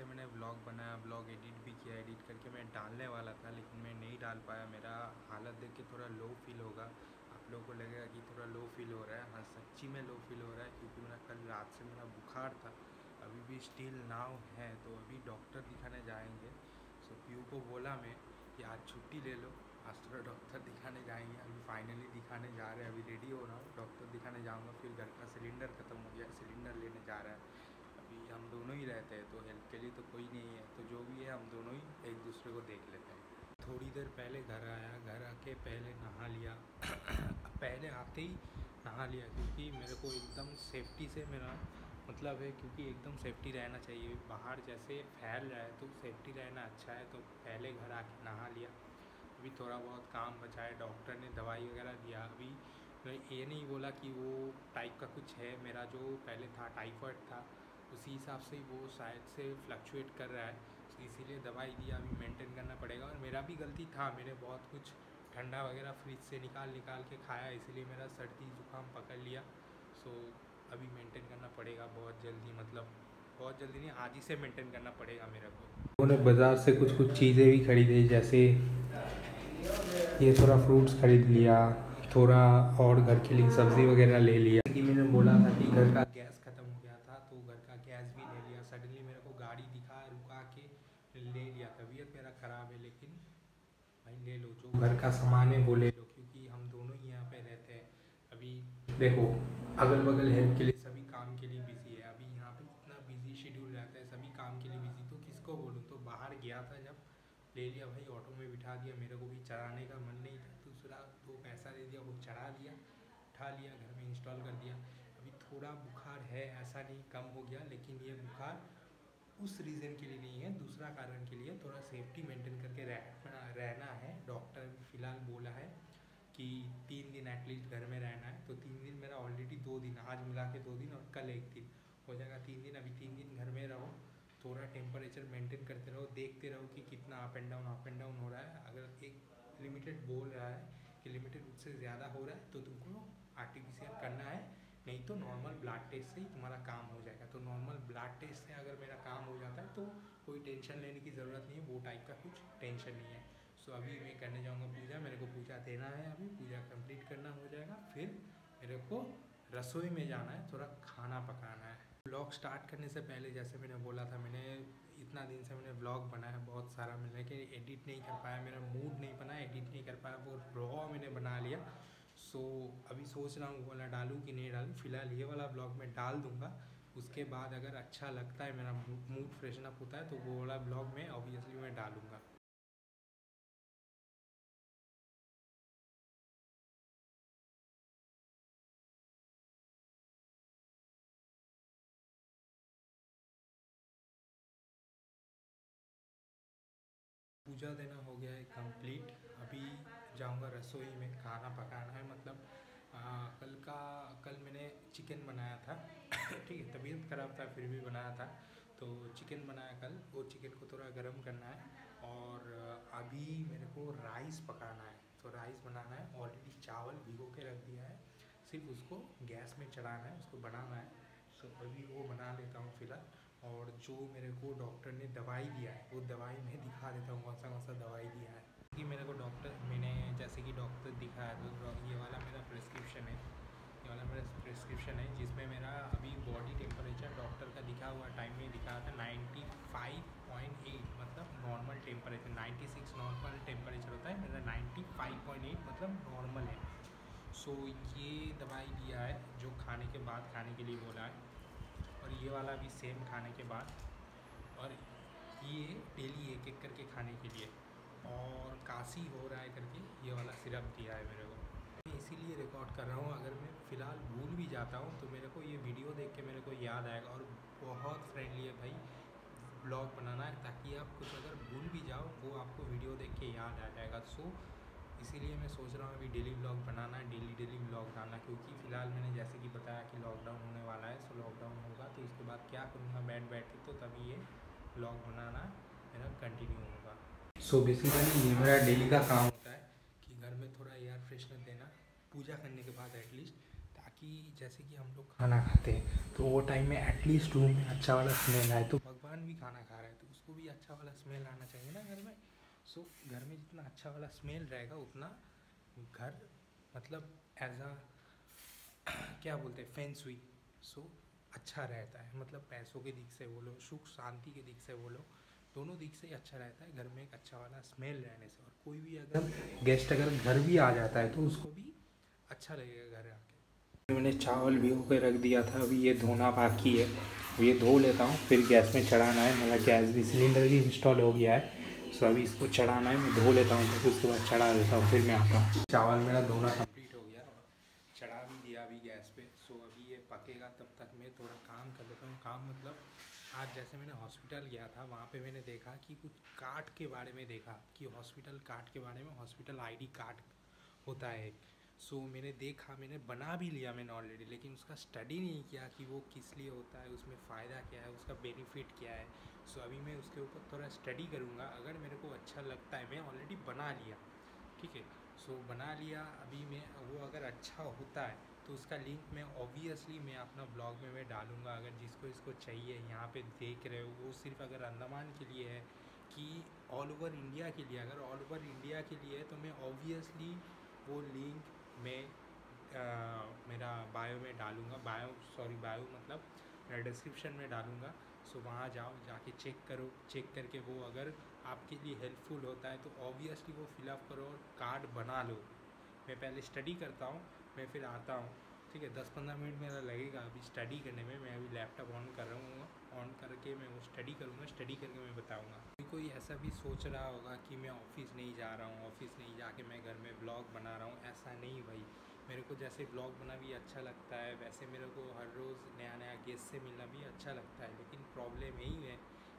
से मैंने व्लॉग बनाया व्लॉग एडिट भी किया एडिट करके मैं डालने वाला था, लेकिन मैं नहीं डाल पाया। मेरा हालत देख के थोड़ा लो फील होगा। आप लोगों को लगेगा कि थोड़ा लो फील हो रहा है। हाँ सच्ची में लो फील हो रहा है, क्योंकि मेरा कल रात से मेरा बुखार था। अभी भी स्टिल नाव है तो अभी डॉक्टर दिखाने जाएँगे। सो पीयू को बोला मैं कि आज छुट्टी ले लो। आज थोड़ा डॉक्टर दिखाने जाएँगे। अभी फाइनली दिखाने जा रहे हैं। अभी रेडी हो रहा हूँ। डॉक्टर दिखाने जाऊँगा, फिर घर का सिलेंडर ख़त्म हो गया। सिलेंडर लेने जा रहा है। अभी हम दोनों ही रहते हैं तो हेल्प के लिए तो कोई नहीं है। तो जो भी है, हम दोनों ही एक दूसरे को देख लेते हैं। थोड़ी देर पहले घर आया, घर आके पहले नहा लिया। पहले आते ही नहा लिया, क्योंकि मेरे को एकदम सेफ्टी से मेरा मतलब है, क्योंकि एकदम सेफ्टी रहना चाहिए। बाहर जैसे फैल रहा है तो सेफ्टी रहना अच्छा है तो पहले घर आके नहा लिया। अभी थोड़ा बहुत काम बचा है डॉक्टर ने दवाई वगैरह दिया। अभी ये नहीं बोला कि वो टाइप का कुछ है, मेरा जो पहले था टाइफाइड था उसी हिसाब से वो शायद से फ्लक्चुएट कर रहा है। तो इसीलिए दवाई दिया अभी मेंटेन करना पड़ेगा और मेरा भी गलती था। मैंने बहुत कुछ ठंडा वगैरह फ्रिज से निकाल निकाल के खाया, इसीलिए मेरा सर्दी ज़ुकाम पकड़ लिया। सो अभी मेंटेन करना पड़ेगा बहुत जल्दी मतलब बहुत जल्दी नहीं, आज ही से मेंटेन करना पड़ेगा मेरे को। उन्होंने बाज़ार से कुछ कुछ चीज़ें भी खरीदी, जैसे ये थोड़ा फ्रूट्स खरीद लिया, थोड़ा और घर के लिए सब्ज़ी वगैरह ले लिया। कि मैंने बोला था कि घर का गैस ख़त्म हो गया था तो घर का गैस भी ले लिया सडनली मेरे को गाड़ी दिखा रुका के ले लिया तबीयत मेरा ख़राब है, लेकिन भाई ले लो, जो घर का सामान है वो ले लो, क्योंकि हम दोनों ही यहाँ पे रहते हैं। अभी देखो अगल बगल हेल्प के लिए सभी काम के लिए बिज़ी है। अभी यहाँ पे इतना बिज़ी शेड्यूल रहता है, सभी काम के लिए बिज़ी तो किसको बोलूँ? तो बाहर गया था जब, ले लिया भाई ऑटो में बिठा दिया, मेरे को भी चढ़ाने का मन नहीं था। दूसरा तो पैसा दे दिया, वो चढ़ा दिया उठा लिया, घर में इंस्टॉल कर दिया। अभी थोड़ा बुखार है, ऐसा नहीं, कम हो गया, लेकिन ये बुखार उस रीज़न के लिए नहीं है, दूसरा कारण के लिए थोड़ा सेफ्टी मेंटेन करके रह रहना है। डॉक्टर फ़िलहाल बोला है कि तीन दिन एटलीस्ट घर में रहना है। तो तीन दिन मेरा ऑलरेडी दो दिन, आज मिला के दो दिन और कल एक दिन। हो जाएगा तीन दिन, अभी तीन दिन घर में रहो, थोड़ा टेम्परेचर मेंटेन करते रहो, देखते रहो कि कितना up and down up and down हो रहा है। अगर एक लिमिटेड बोल रहा है कि लिमिटेड उससे ज़्यादा हो रहा है तो तुमको आर करना है। नहीं तो नॉर्मल ब्लड टेस्ट से ही तुम्हारा काम हो जाएगा। तो नॉर्मल ब्लड टेस्ट से अगर मेरा काम हो जाता है तो कोई टेंशन लेने की ज़रूरत नहीं है, वो टाइप का कुछ टेंशन नहीं है। सो अभी मैं करने जाऊँगा पूजा, मेरे को पूजा देना है अभी, पूजा कंप्लीट करना हो जाएगा, फिर मेरे को रसोई में जाना है, थोड़ा खाना पकाना है। ब्लॉग स्टार्ट करने से पहले जैसे मैंने बोला था, मैंने इतना दिन से मैंने ब्लॉग बनाया बहुत सारा, मैंने लेकिन एडिट नहीं कर पाया, मेरा मूड नहीं बना एडिट नहीं कर पाया, वो रॉ मैंने बना लिया। सो, अभी सोच रहा हूँ वाला डालूँ कि नहीं डालूँ। फ़िलहाल ये वाला ब्लॉग मैं डाल दूँगा। उसके बाद अगर अच्छा लगता है, मेरा मूड फ्रेशन अप होता है तो वो वाला ब्लॉग मैं ऑब्वियसली मैं डालूँगा। पूजा देना हो गया है कंप्लीट अभी जाऊँगा रसोई में खाना पकाना है मतलब आ, कल का कल मैंने चिकन बनाया था ठीक है तबीयत ख़राब था फिर भी बनाया था तो चिकन बनाया कल वो चिकन को थोड़ा गर्म करना है और अभी मेरे को राइस पकाना है तो राइस बनाना है ऑलरेडी चावल भिगो के रख दिया है सिर्फ़ उसको गैस में चढ़ाना है उसको बनाना है सो अभी वो बना लेता हूँ फ़िलहाल और जो मेरे को डॉक्टर ने दवाई दिया है वो दवाई मैं दिखा देता हूँ कौन सा कौन सा दवाई दिया है। कि मेरे को डॉक्टर मैंने जैसे कि डॉक्टर दिखाया तो ये वाला मेरा प्रिस्क्रिप्शन है। ये वाला मेरा प्रिस्क्रिप्शन है जिसमें मेरा अभी बॉडी टेम्परेचर डॉक्टर का दिखा हुआ टाइम में दिखाया था नाइन्टी फाइव पॉइंट एट मतलब normal temperature ninety six normal temperature होता है मेरा नाइन्टी फाइव पॉइंट एट मतलब नॉर्मल है। सो so, ये दवाई दिया है जो खाने के बाद खाने के लिए बोला है। और ये वाला भी सेम खाने के बाद। और ये डेली एक एक करके खाने के लिए। और काशी हो रहा है करके ये वाला सिरप दिया है मेरे को। मैं इसीलिए रिकॉर्ड कर रहा हूँ, अगर मैं फ़िलहाल भूल भी जाता हूँ तो मेरे को ये वीडियो देख के मेरे को याद आएगा। और बहुत फ्रेंडली है भाई ब्लॉग बनाना है, ताकि आप कुछ अगर भूल भी जाओ, वो आपको वीडियो देख के याद आ जाएगा। सो इसीलिए मैं सोच रहा हूँ अभी डेली ब्लॉग बनाना है डेली डेली ब्लॉग डालना क्योंकि फ़िलहाल मैंने जैसे कि बताया कि लॉकडाउन होने वाला है सो लॉकडाउन होगा तो इसके बाद क्या करूँगा, बैठ बैठ के तो तभी ये ब्लॉग बनाना मेरा कंटिन्यू होगा। सो बेसिकली ये मेरा डेली का काम होता है कि घर में थोड़ा एयर फ्रेशनर देना, पूजा करने के बाद एटलीस्ट ताकि जैसे कि हम लोग खाना खाते हैं तो वो टाइम में एटलीस्ट रूम में अच्छा वाला स्मेल आए। तो भगवान भी खाना खा रहा है तो उसको भी अच्छा वाला स्मेल आना चाहिए ना घर में। सो घर में जितना अच्छा वाला स्मेल रहेगा, उतना घर मतलब एज आ क्या बोलते हैं फेंस हुई सो अच्छा रहता है। मतलब पैसों के दिख से बोलो सुख, शांति के दिख से बोलो दोनों दिख से ही अच्छा रहता है घर में एक अच्छा वाला स्मेल रहने से। और कोई भी अगर गेस्ट अगर घर भी आ जाता है तो उसको भी अच्छा लगेगा घर आके। मैंने चावल भी होकर रख दिया था अभी ये धोना बाकी है। ये धो लेता हूँ फिर गैस में चढ़ाना है। मेरा गैस भी सिलेंडर भी इंस्टॉल हो गया है सो अभी इसको चढ़ाना है। मैं धो लेता हूँ फिर उसके बाद चढ़ा देता हूँ फिर मैं आता हूँ। चावल मेरा धोना कंप्लीट हो गया चढ़ा भी दिया अभी गैस पे सो अभी ये पकेगा तब तक मैं थोड़ा काम कर लेता हूँ काम मतलब आज जैसे मैंने हॉस्पिटल गया था वहाँ पे मैंने देखा कि कुछ कार्ड के बारे में देखा कि हॉस्पिटल कार्ड के बारे में हॉस्पिटल आईडी कार्ड होता है। सो so, मैंने देखा मैंने बना भी लिया मैंने ऑलरेडी लेकिन उसका स्टडी नहीं किया कि वो किस लिए होता है उसमें फ़ायदा क्या है उसका बेनिफिट क्या है। सो so, अभी मैं उसके ऊपर थोड़ा स्टडी करूँगा। अगर मेरे को अच्छा लगता है मैं ऑलरेडी बना लिया ठीक है? सो बना लिया अभी मैं वो अगर अच्छा होता है तो उसका लिंक मैं ऑब्वियसली मैं अपना ब्लॉग में मैं डालूँगा अगर जिसको इसको चाहिए यहाँ पे देख रहे हो वो सिर्फ़ अगर अंडमान के लिए है कि ऑल ओवर इंडिया के लिए अगर ऑल ओवर इंडिया के लिए है तो मैं ऑब्वियसली वो लिंक मैं आ, मेरा बायो में डालूँगा बायो सॉरी बायो मतलब डिस्क्रिप्शन में डालूँगा सो वहाँ जाओ जाके चेक करो चेक करके वो अगर आपके लिए हेल्पफुल होता है तो ऑब्वियसली वो फिलअप करो और कार्ड बना लो। मैं पहले स्टडी करता हूँ मैं फिर आता हूँ, ठीक है? दस पंद्रह मिनट मेरा लगेगा अभी स्टडी करने में, मैं अभी लैपटॉप ऑन कर रहा हूँ ऑन करके मैं वो स्टडी करूँगा स्टडी करके मैं बताऊँगा। कोई ऐसा भी सोच रहा होगा कि मैं ऑफ़िस नहीं जा रहा हूँ ऑफ़िस नहीं जाके मैं घर में ब्लॉग बना रहा हूँ, ऐसा नहीं भाई। मेरे को जैसे ब्लॉग बना भी अच्छा लगता है, वैसे मेरे को हर रोज़ नया नया गेस्ट से मिलना भी अच्छा लगता है, लेकिन प्रॉब्लम यही है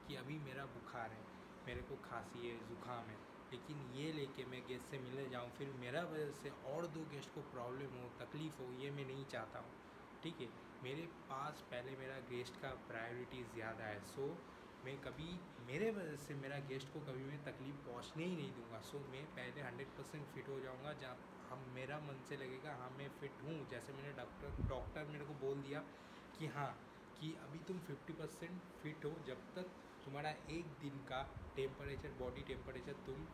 कि अभी मेरा बुखार है, मेरे को खांसी है, ज़ुकाम है। लेकिन ये लेके मैं गेस्ट से मिलने जाऊँ, फिर मेरा वजह से और दो गेस्ट को प्रॉब्लम हो, तकलीफ़ हो, ये मैं नहीं चाहता हूँ। ठीक है? मेरे पास पहले मेरा गेस्ट का प्रायोरिटी ज़्यादा है। सो मैं कभी, मेरे वजह से मेरा गेस्ट को कभी मैं तकलीफ़ पहुँचने ही नहीं दूँगा। सो मैं पहले हंड्रेड परसेंट फिट हो जाऊँगा, जहाँ हम, मेरा मन से लगेगा हाँ मैं फ़िट हूँ। जैसे मैंने डॉक्टर डॉक्टर मेरे को बोल दिया कि हाँ कि अभी तुम फिफ्टी परसेंट फिट हो, जब तक तुम्हारा एक दिन का टेम्परेचर बॉडी टेम्परेचर तुम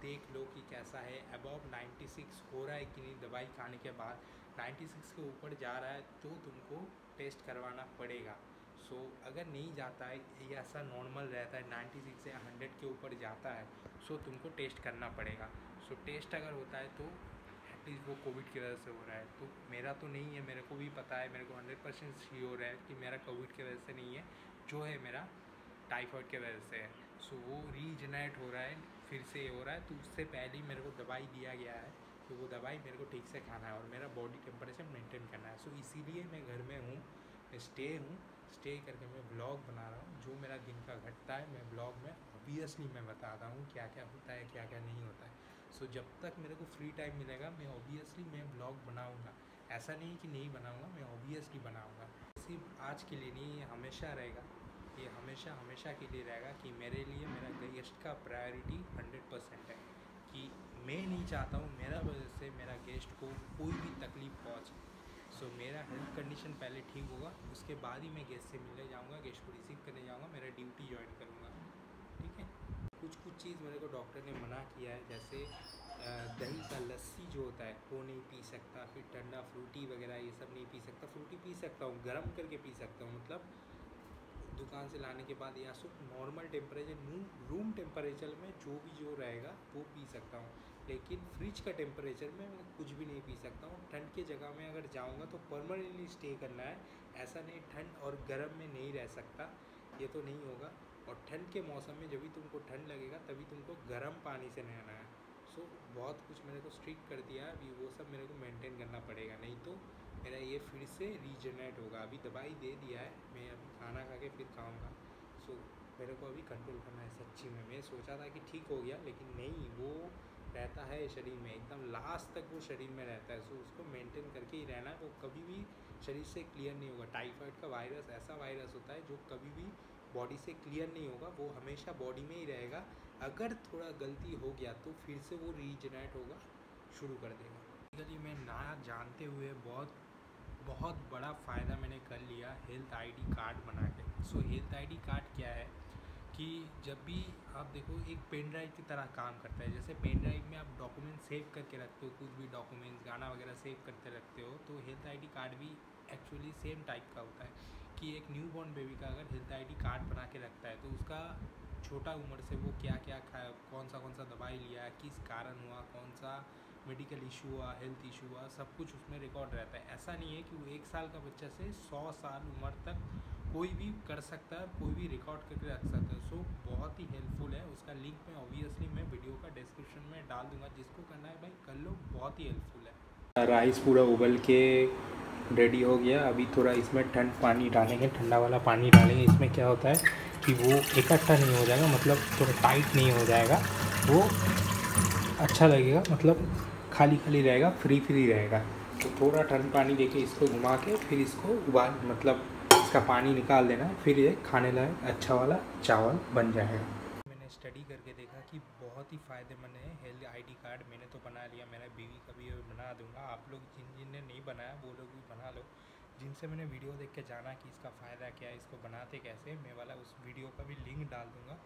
देख लो कि कैसा है। अबव 96 हो रहा है कि नहीं दवाई खाने के बाद। 96 के ऊपर जा रहा है तो तुमको टेस्ट करवाना पड़ेगा। सो so, अगर नहीं जाता है ये ऐसा नॉर्मल रहता है 96 या 100 के ऊपर जाता है सो so तुमको टेस्ट करना पड़ेगा। सो so, टेस्ट अगर होता है तो एटलीस्ट वो कोविड की वजह से हो रहा है। तो मेरा तो नहीं है मेरे को भी पता है मेरे को हंड्रेड परसेंट श्योर है कि मेरा कोविड की वजह से नहीं है। जो है मेरा टाइफाइड के वजह से। है सो वो रीजनरेट हो रहा है फिर से ये हो रहा है। तो उससे पहले ही मेरे को दवाई दिया गया है तो वो दवाई मेरे को ठीक से खाना है और मेरा बॉडी टेम्परेचर मेंटेन करना है। सो इसीलिए मैं घर में हूँ मैं स्टे हूँ। स्टे करके मैं ब्लॉग बना रहा हूँ। जो मेरा दिन का घटता है मैं ब्लॉग में ऑब्वियसली मैं बता रहा हूँ क्या क्या होता है क्या क्या नहीं होता है। सो so, जब तक मेरे को फ्री टाइम मिलेगा मैं ऑब्वियसली मैं ब्लॉग बनाऊँगा। ऐसा नहीं कि नहीं बनाऊँगा मैं ऑब्वियसली बनाऊँगा। सिर्फ़ आज के लिए नहीं हमेशा रहेगा। हमेशा के लिए रहेगा कि मेरे लिए मेरा गेस्ट का प्रायोरिटी हंड्रेड परसेंट है कि मैं नहीं चाहता हूँ, मेरा वजह से मेरा गेस्ट को कोई भी तकलीफ़ पहुँचे। सो मेरा हेल्थ कंडीशन पहले ठीक होगा, उसके बाद ही मैं गेस्ट से मिलने जाऊँगा गेस्ट को रिसीव करने जाऊँगा, मेरा ड्यूटी ज्वाइन करूँगा। ठीक है? कुछ कुछ चीज़ मेरे को डॉक्टर ने मना किया है, जैसे दही का लस्सी जो होता है, वो नहीं पी सकता, फिर ठंडा फ्रूटी वगैरह ये सब नहीं पी सकता। फ्रूटी पी सकता हूँ, गर्म करके पी सकता हूँ मतलब दुकान से लाने के बाद या सिर्फ़ नॉर्मल टेम्परेचर रूम टेम्परेचर में जो भी जो रहेगा वो पी सकता हूँ। लेकिन फ्रिज का टेम्परेचर में मैं कुछ भी नहीं पी सकता हूँ। ठंड की जगह में अगर जाऊँगा तो परमानेंटली स्टे करना है। ऐसा नहीं ठंड और गर्म में नहीं रह सकता। ये तो नहीं होगा। और ठंड के मौसम में जब भी तुमको ठंड लगेगा तभी तुमको गर्म पानी से नहाना है। सो so, बहुत कुछ मेरे को स्ट्रिक्ट कर दिया है। अभी वो सब मेरे को मेंटेन करना पड़ेगा। नहीं तो मेरा ये फिर से रीजनरेट होगा। अभी दवाई दे दिया है, मैं अभी खाना खा के फिर खाऊँगा। सो मेरे को अभी कंट्रोल करना है सच्ची में। मैं सोचा था कि ठीक हो गया, लेकिन नहीं, वो रहता है शरीर में। एकदम लास्ट तक वो शरीर में रहता है। सो उसको मेंटेन करके ही रहना है। वो कभी भी शरीर से क्लियर नहीं होगा। टाइफाइड का वायरस ऐसा वायरस होता है जो कभी भी बॉडी से क्लियर नहीं होगा। वो हमेशा बॉडी में ही रहेगा। अगर थोड़ा गलती हो गया तो फिर से वो रीजनरेट होगा, शुरू कर देगा। मैं ना जानते हुए बहुत बहुत बड़ा फ़ायदा मैंने कर लिया हेल्थ आईडी कार्ड बना के। सो हेल्थ आईडी कार्ड क्या है कि जब भी आप देखो, एक पेन ड्राइव की तरह काम करता है। जैसे पेन ड्राइव में आप डॉक्यूमेंट सेव करके रखते हो, कुछ भी डॉक्यूमेंट्स, गाना वगैरह सेव करते रखते हो तो हेल्थ आईडी कार्ड भी एक्चुअली सेम टाइप का होता है कि एक न्यू बॉर्न बेबी का अगर हेल्थ आईडी कार्ड बना के रखता है तो उसका छोटा उम्र से वो क्या क्या खाया कौन सा कौन सा दवाई लिया, किस कारण हुआ कौन सा मेडिकल इशू हुआ हेल्थ इशू हुआ, सब कुछ उसमें रिकॉर्ड रहता है। ऐसा नहीं है कि वो एक साल का बच्चा से सौ साल उम्र तक कोई भी कर सकता है, कोई भी रिकॉर्ड करके रख सकता है। सो बहुत ही हेल्पफुल है। उसका लिंक मैं ऑब्वियसली मैं वीडियो का डिस्क्रिप्शन में डाल दूँगा। जिसको करना है भाई, कर लो। बहुत ही हेल्पफुल है। राइस पूरा उबल के रेडी हो गया। अभी थोड़ा इसमें ठंड पानी डालेंगे, ठंडा वाला पानी डालेंगे। इसमें क्या होता है कि वो इकट्ठा नहीं हो जाएगा मतलब थोड़ा टाइट नहीं हो जाएगा। वो अच्छा लगेगा मतलब खाली खाली रहेगा फ्री फ्री रहेगा। तो थोड़ा ठंड पानी देके इसको घुमा के फिर इसको उबाल मतलब इसका पानी निकाल देना, फिर ये खाने लायक अच्छा वाला चावल बन जाएगा। मैंने स्टडी करके देखा कि बहुत ही फ़ायदेमंद है हेल्थ आईडी कार्ड मैंने तो बना लिया मेरा बीवी का भी बना दूँगा। आप लोग जिन जिन ने नहीं बनाया, वो लोग भी बना लो। जिनसे मैंने वीडियो देख के जाना कि इसका फ़ायदा क्या है, इसको बनाते कैसे मैं वाला उस वीडियो का भी लिंक डाल दूँगा।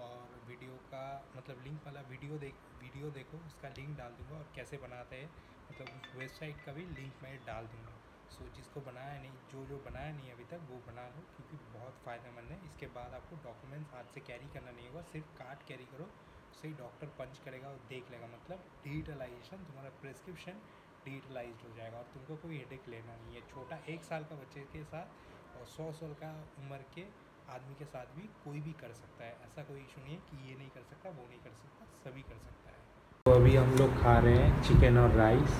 और वीडियो का मतलब लिंक वाला वीडियो देख, वीडियो देखो, उसका लिंक डाल दूँगा और कैसे बनाते हैं मतलब उस वेबसाइट का भी लिंक मैं डाल दूँगा। सो जिसको बनाया नहीं, जो जो बनाया नहीं अभी तक, वो बना लो, क्योंकि बहुत फ़ायदेमंद है। इसके बाद आपको डॉक्यूमेंट्स हाथ से कैरी करना नहीं होगा, सिर्फ़ कार्ड कैरी करो सही डॉक्टर पंच करेगा और देख लेगा। मतलब डिजिटलाइजेशन तुम्हारा प्रिस्क्रिप्शन डिजिटलाइज हो जाएगा और तुमको कोई हेडेक लेना नहीं है। छोटा एक साल का बच्चे के साथ और सौ साल का उम्र के आदमी के साथ भी कोई भी कर सकता है। ऐसा कोई इशू नहीं है कि ये नहीं कर सकता, वो नहीं कर सकता, सभी कर सकता है। तो अभी हम लोग खा रहे हैं चिकन और राइस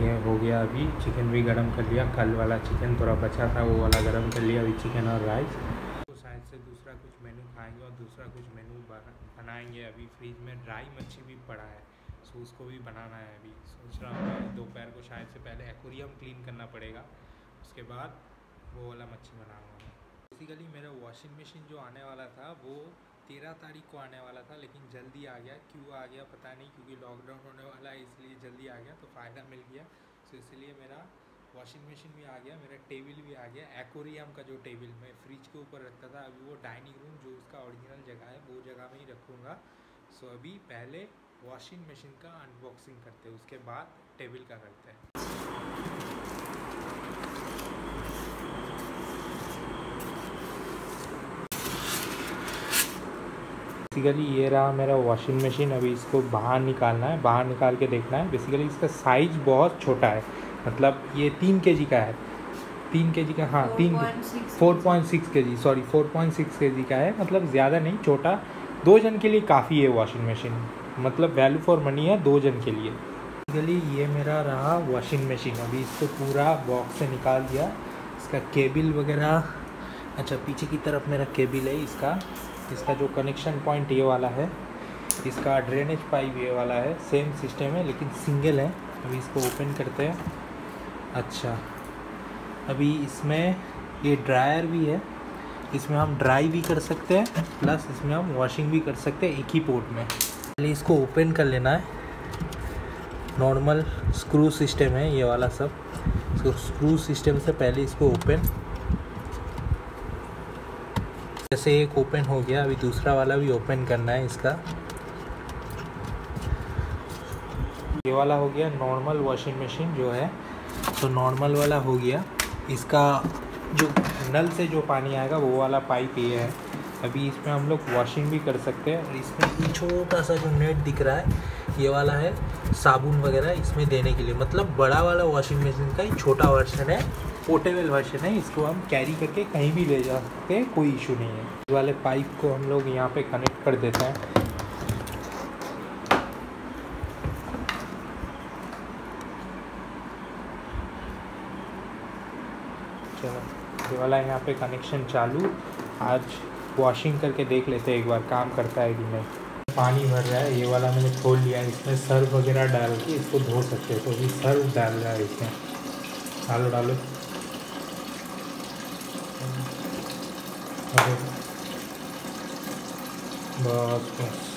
ये हो गया अभी चिकन भी गर्म कर लिया। कल वाला चिकन थोड़ा बचा था, वो वाला गर्म कर लिया अभी चिकन और राइस तो शायद से दूसरा कुछ मेनू खाएँगे और दूसरा कुछ मेनू बनाएँगे अभी। फ्रिज में ड्राई मच्छी भी पड़ा है सो उसको भी बनाना है अभी। सोच रहा हूँ दोपहर को शायद से पहले एक्वेरियम क्लीन करना पड़ेगा। उसके बाद वो वाला मच्छी बनाऊँगा। बेसिकली मेरा वॉशिंग मशीन जो आने वाला था, वो तेरह तारीख को आने वाला था, लेकिन जल्दी आ गया। क्यों आ गया पता नहीं, क्योंकि लॉकडाउन होने वाला है, इसलिए जल्दी आ गया तो फ़ायदा मिल गया। तो इसलिए मेरा वॉशिंग मशीन भी आ गया, मेरा टेबल भी आ गया। एक्वेरियम का जो टेबल मैं फ्रिज के ऊपर रखता था, अभी वो डाइनिंग रूम जो उसका ओरिजिनल जगह है, वो जगह में ही रखूँगा। सो अभी पहले वॉशिंग मशीन का अनबॉक्सिंग करते हैं, उसके बाद टेबल का करते हैं। बेसिकली ये रहा मेरा वॉशिंग मशीन अभी इसको बाहर निकालना है बाहर निकाल के देखना है। बेसिकली इसका साइज़ बहुत छोटा है मतलब ये तीन के का है। तीन के का हाँ तीन four point six K G sorry four point six K G का है मतलब ज़्यादा नहीं छोटा। दो जन के लिए काफ़ी है वॉशिंग मशीन मतलब वैल्यू फॉर मनी है दो जन के लिए। बेसिकली ये मेरा रहा वॉशिंग मशीन अभी इसको पूरा बॉक्स से निकाल दिया। इसका केबिल वगैरह अच्छा पीछे की तरफ़ मेरा केबिल है इसका। इसका जो कनेक्शन पॉइंट ये वाला है, इसका ड्रेनेज पाइप ये वाला है सेम सिस्टम है, लेकिन सिंगल है। अभी इसको ओपन करते हैं। अच्छा। अभी इसमें ये ड्रायर भी है। इसमें हम ड्राई भी कर सकते हैं प्लस इसमें हम वॉशिंग भी कर सकते हैं एक ही पोर्ट में। पहले इसको ओपन कर लेना है। नॉर्मल स्क्रू सिस्टम है ये वाला सब। स्क्रू सिस्टम से पहले इसको ओपन जैसे एक ओपन हो गया, अभी दूसरा वाला भी ओपन करना है इसका। ये वाला हो गया नॉर्मल वॉशिंग मशीन जो है। तो नॉर्मल वाला हो गया। इसका जो नल से जो पानी आएगा, वो वाला पाइप ये है। अभी इसमें हम लोग वॉशिंग भी कर सकते हैं। और इसमें छोटा सा जो नेट दिख रहा है, ये वाला है, साबुन वगैरह इसमें देने के लिए। मतलब बड़ा वाला वॉशिंग मशीन का ही छोटा वर्जन है। पोर्टेबल वर्जन है, इसको हम कैरी करके कहीं भी ले जा सकते हैं कोई इशू नहीं है। इस वाले पाइप को हम लोग यहाँ पे कनेक्ट कर देते हैं। चलो, ये वाला यहाँ पे कनेक्शन चालू। आज वॉशिंग करके देख लेते हैं एक बार, काम करता है कि नहीं। पानी भर रहा है, ये वाला मैंने खोल लिया है इसमें सर्व वगैरह डाल के इसको धो सकते हैं तो भी सर्व डाल रहा है इसमें। डालो डालो। बस बस।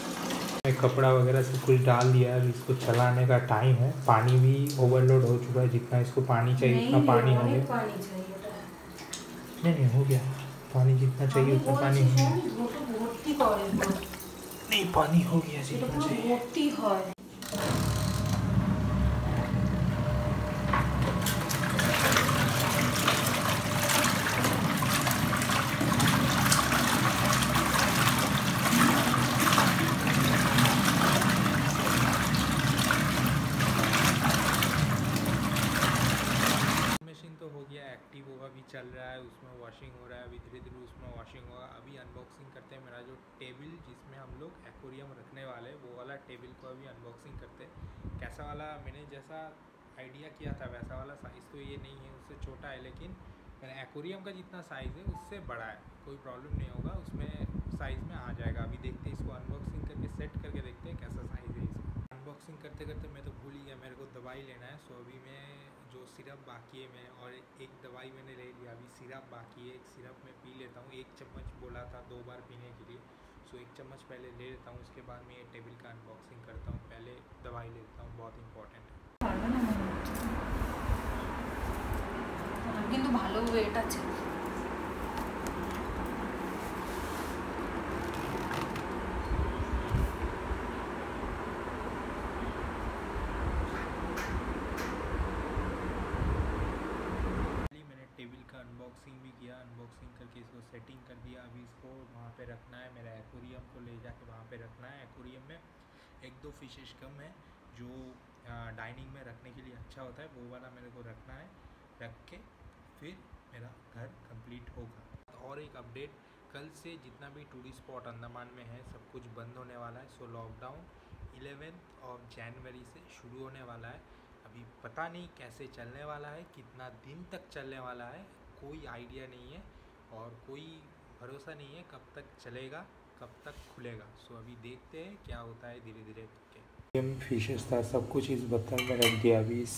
कपड़ा वगैरह सब कुछ डाल दिया अब इसको चलाने का टाइम है। पानी भी ओवरलोड हो चुका है जितना इसको पानी चाहिए उतना पानी हो गया नहीं नहीं हो गया। पानी जितना चाहिए उतना पानी हो गया नहीं पानी हो गया जितना चाहिए। वाला मैंने जैसा आइडिया किया था, वैसा वाला साइज़ तो ये नहीं है, उससे छोटा है, लेकिन मेरा एक्वेरियम का जितना साइज़ है, उससे बड़ा है, कोई प्रॉब्लम नहीं होगा, उसमें साइज़ में आ जाएगा। अभी देखते हैं इसको अनबॉक्सिंग करके सेट करके देखते हैं कैसा साइज़ है इसका। अनबॉक्सिंग करते करते मैं तो भूल ही गया, मेरे को दवाई लेना है सो अभी मैं जो सिरप बाकी है, मैं और एक दवाई मैंने ले लिया अभी सिरप बाकी है, एक सिरप मैं पी लेता हूँ, एक चम्मच बोला था दो बार पीने के लिए। सो एक चम्मच पहले ले लेता हूँ उसके बाद मैं ये टेबल का अनबॉक्सिंग करता हूँ पहले दवाई ले लेता हूँ बहुत इंपॉर्टेंट है পারবে না মনে হচ্ছে ওনার কিন্তু ভালো ওয়েট আছে करके इसको सेटिंग कर दिया। अभी इसको वहाँ पे रखना है। मेरा एक्वेरियम को ले जाके वहाँ पे रखना है। एक्वेरियम में एक दो फिशेस कम है, जो डाइनिंग में रखने के लिए अच्छा होता है। वो वाला मेरे को रखना है। रख के फिर मेरा घर कंप्लीट होगा। और एक अपडेट कल से जितना भी टूरिस्ट स्पॉट अंडमान में है, सब कुछ बंद होने वाला है। सो लॉकडाउन 11th ऑफ़ जनवरी से शुरू होने वाला है। अभी पता नहीं कैसे चलने वाला है, कितना दिन तक चलने वाला है, कोई आइडिया नहीं है। और कोई भरोसा नहीं है कब तक चलेगा, कब तक खुलेगा। सो अभी देखते हैं क्या होता है धीरे धीरे करके फिशेस था, सब कुछ इस बर्तन में रख दिया। अभी इस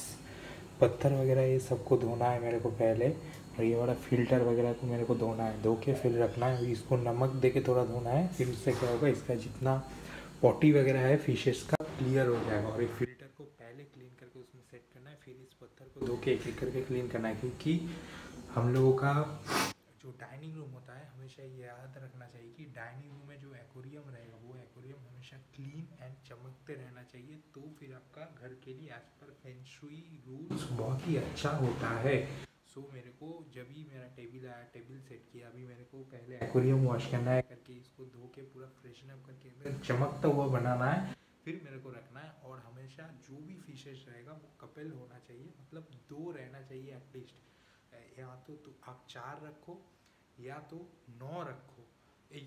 पत्थर वगैरह ये सबको धोना है मेरे को पहले। और ये वाला फ़िल्टर वगैरह को मेरे को धोना है। धो के फिर रखना है। इसको नमक दे के थोड़ा धोना है। फिर उससे क्या होगा, इसका जितना पॉटी वगैरह है फिशेस का क्लियर हो जाएगा। और ये फ़िल्टर को पहले क्लीन करके उसमें सेट करना है। फिर इस पत्थर को धो के एक एक करके क्लीन करना है। क्योंकि हम लोगों का जो डाइनिंग रूम होता है हमेशा ये याद रखना चाहिए कि डाइनिंग रूम में जो एक्वेरियम रहेगा वो एक्वेरियम हमेशा क्लीन एंड चमकते रहना चाहिए तो फिर आपका घर के लिए एज पर फेंशुई रूल्स बहुत ही अच्छा होता है। सो so, मेरे को जब भी मेरा टेबल आया टेबल सेट किया अभी मेरे को पहले एक्वेरियम वॉश करना है करके इसको धो के पूरा फ्रेशन अप करके चमकता हुआ बनाना है फिर मेरे को रखना है और हमेशा जो भी फिशेस रहेगा वो कपल होना चाहिए मतलब दो रहना चाहिए एटलीस्ट या तो, तो आप चार रखो या तो नौ रखो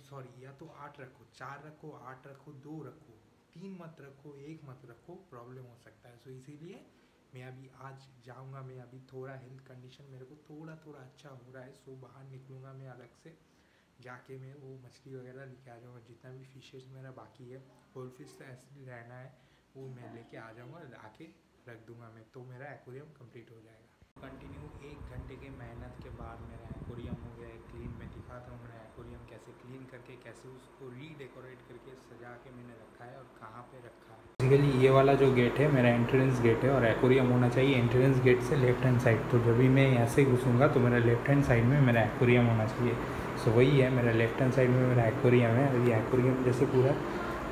सॉरी या तो आठ रखो चार रखो आठ रखो दो रखो तीन मत रखो एक मत रखो प्रॉब्लम हो सकता है। सो इसीलिए मैं अभी आज जाऊँगा मैं अभी थोड़ा हेल्थ कंडीशन मेरे को थोड़ा थोड़ा अच्छा हो रहा है सो बाहर निकलूँगा मैं अलग से जाके मैं वो मछली वगैरह लेके आ जाऊँगा जितना भी फिशेज मेरा बाकी है होल फ़िश ऐसे रहना है वो मैं लेके आ जाऊँगा आके रख दूँगा मैं तो मेरा एक्वेरियम कंप्लीट हो जाएगा। कंटिन्यू एक घंटे के मेहनत के बाद मेरा एक्वेरियम हो गया है क्लीन मैं दिखाता हूँ, मेरा एक्वेरियम कैसे क्लीन करके, कैसे उसको रीडेकोरेट करके सजा के मैंने रखा है और कहाँ पे रखा है। बेसिकली ये वाला जो गेट है, मेरा एंट्रेंस गेट है और एक्वेरियम होना चाहिए एंट्रेंस गेट से लेफ़्ट हैंड साइड तो जब भी मैं यहाँ से घुसूँगा तो मेरा लेफ़्ट हैंड साइड में मेरा एक्वेरियम होना चाहिए। सो वही है, मेरा लेफ़्ट हैंड साइड में मेरा एक्वेरियम है। अभी एक्वेरियम जैसे पूरा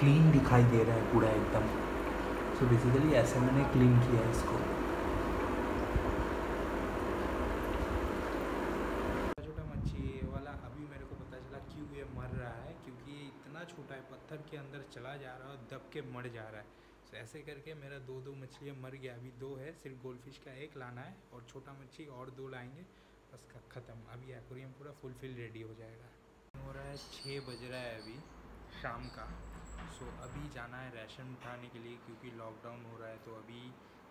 क्लीन दिखाई दे रहा है, पूरा एकदम। सो बेसिकली ऐसे मैंने क्लीन किया है इसको छोटा मच्छी ये वाला अभी मेरे को पता चला क्यों ये मर रहा है क्योंकि ये इतना छोटा है पत्थर के अंदर चला जा रहा है और दब के मर जा रहा है। तो ऐसे करके मेरा दो दो मछलियाँ मर गया। अभी दो है सिर्फ़ गोल्डफिश का एक लाना है और छोटा मच्छी और दो लाएँगे बस का ख़त्म। अभी एक्वेरियम पूरा फुलफिल रेडी हो जाएगा। हो रहा है छः बज रहा है अभी शाम का। सो अभी जाना है राशन उठाने के लिए क्योंकि लॉकडाउन हो रहा है तो अभी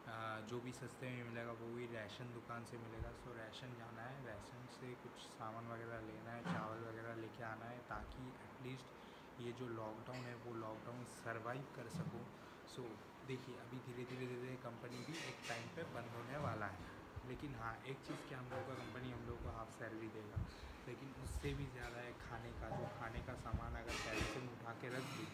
आ, जो भी सस्ते में मिलेगा वो भी राशन दुकान से मिलेगा। सो राशन जाना है राशन से कुछ सामान वगैरह लेना है चावल वगैरह लेके आना है ताकि एटलीस्ट ये जो लॉकडाउन है, वो लॉकडाउन सरवाइव कर सकूँ। सो देखिए, अभी धीरे धीरे धीरे धीरे कंपनी भी एक टाइम पे बंद होने वाला है। लेकिन हाँ एक चीज़ क्या हम लोग का कंपनी हम लोग को हाफ़ सैलरी देगा। लेकिन उससे भी ज़्यादा है खाने का। जो खाने का सामान अगर पहले से उठा के रख दूँ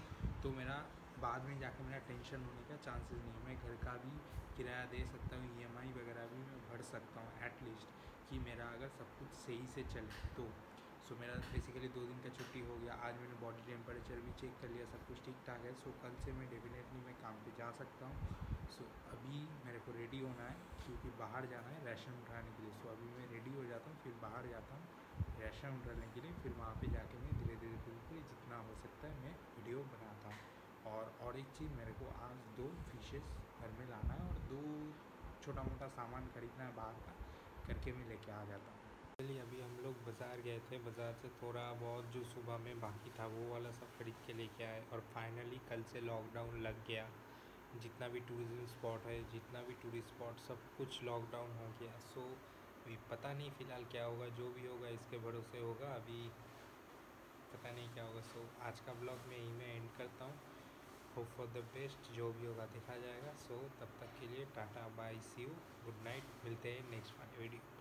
तो मेरा बाद में जाके मेरा टेंशन होने का चांसेस नहीं है। मैं घर का भी किराया दे सकता हूँ ई वगैरह भी मैं भर सकता हूँ एटलीस्ट कि मेरा अगर सब कुछ सही से चले तो सो मेरा बेसिकली दो दिन का छुट्टी हो गया। आज मैंने बॉडी टेम्परेचर भी चेक कर लिया, सब कुछ ठीक ठाक है। सो कल से मैं डेफिनेटली मैं काम पे जा सकता हूँ। सो अभी मेरे को रेडी होना है, क्योंकि बाहर जाना है राशन उठाने के लिए। सो अभी मैं रेडी हो जाता हूँ, फिर बाहर जाता हूँ राशन उठाने के लिए। फिर वहाँ पे जाके मैं धीरे धीरे धीरे जितना हो सकता है मैं वीडियो बनाता हूँ। और और एक चीज़ मेरे को आज दो फिशेस घर में लाना है और दो छोटा मोटा सामान खरीदना है बाहर का, करके मैं लेके आ जाता हूँ। चलिए अभी हम लोग बाज़ार गए थे। बाज़ार से थोड़ा बहुत जो सुबह में बाकी था, वो वाला सब खरीद के लेके आए और फाइनली कल से लॉकडाउन लग गया। जितना भी टूरिज़्म स्पॉट है, जितना भी टूरिस्ट स्पॉट सब कुछ लॉकडाउन हो गया। सो अभी पता नहीं फ़िलहाल क्या होगा, जो भी होगा इसके भरोसे होगा। अभी पता नहीं क्या होगा। सो आज का ब्लॉग मैं यहीं में एंड करता हूँ। होप फॉर द बेस्ट जो भी होगा देखा जाएगा। सो तब तक के लिए tata bye see you good night मिलते हैं नेक्स्ट वीडियो